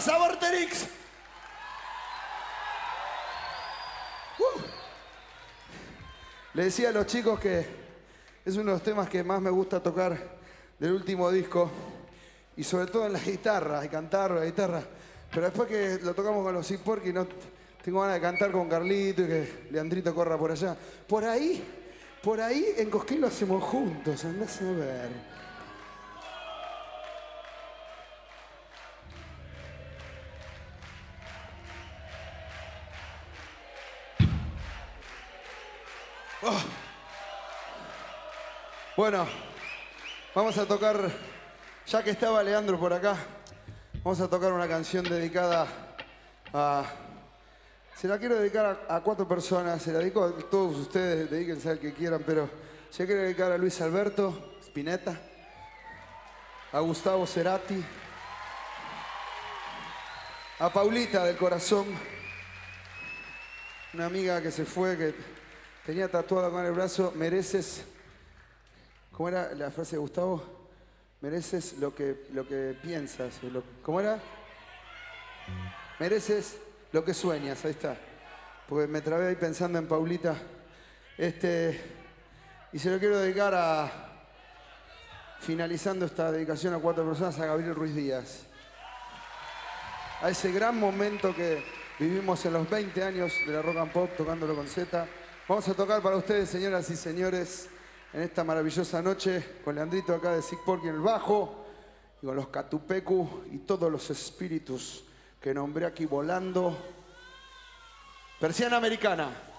pasa, Vorterix? Uh. Le decía a los chicos que es uno de los temas que más me gusta tocar del último disco y sobre todo en la guitarra, y cantar la guitarra. Pero después que lo tocamos con los Sick Porky, no tengo ganas de cantar con Carlito y que Leandrito corra por allá. Por ahí, por ahí en Cosquín lo hacemos juntos, andás a ver. Oh. Bueno, vamos a tocar, ya que estaba Leandro por acá, vamos a tocar una canción dedicada a... Se la quiero dedicar a, cuatro personas, se la dedico a todos ustedes, dedíquense al que quieran, pero se la quiero dedicar a Luis Alberto Spinetta, a Gustavo Cerati, a Paulita del Corazón, una amiga que se fue, que tenía tatuado acá en el brazo, mereces ¿Cómo era la frase de Gustavo? Mereces lo que, lo que piensas. ¿Cómo era? Mereces lo que sueñas, ahí está. Porque me trabé ahí pensando en Paulita. Este, y se lo quiero dedicar a, finalizando esta dedicación a cuatro personas, a Gabriel Ruiz Díaz. A ese gran momento que vivimos en los 20 años de la rock and pop tocándolo con Z. Vamos a tocar para ustedes, señoras y señores, en esta maravillosa noche, con Leandrito acá de Sick en el bajo, y con los Catupecu y todos los espíritus que nombré aquí volando. Persiana americana.